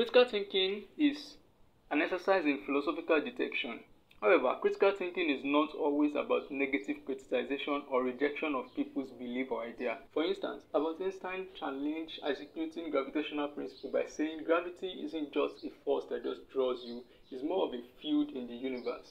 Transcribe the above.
Critical thinking is an exercise in philosophical detection. However, critical thinking is not always about negative criticization or rejection of people's belief or idea. For instance, Albert Einstein challenged executing gravitational principle by saying gravity isn't just a force that just draws you, it's more of a field in the universe.